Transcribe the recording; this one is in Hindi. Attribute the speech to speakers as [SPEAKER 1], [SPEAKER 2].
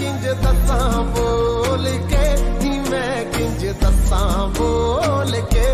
[SPEAKER 1] किंज दसा बोल के मैं किंज दसा बोल के।